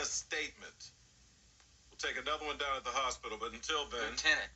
a statement. We'll take another one down at the hospital, but until then. Lieutenant,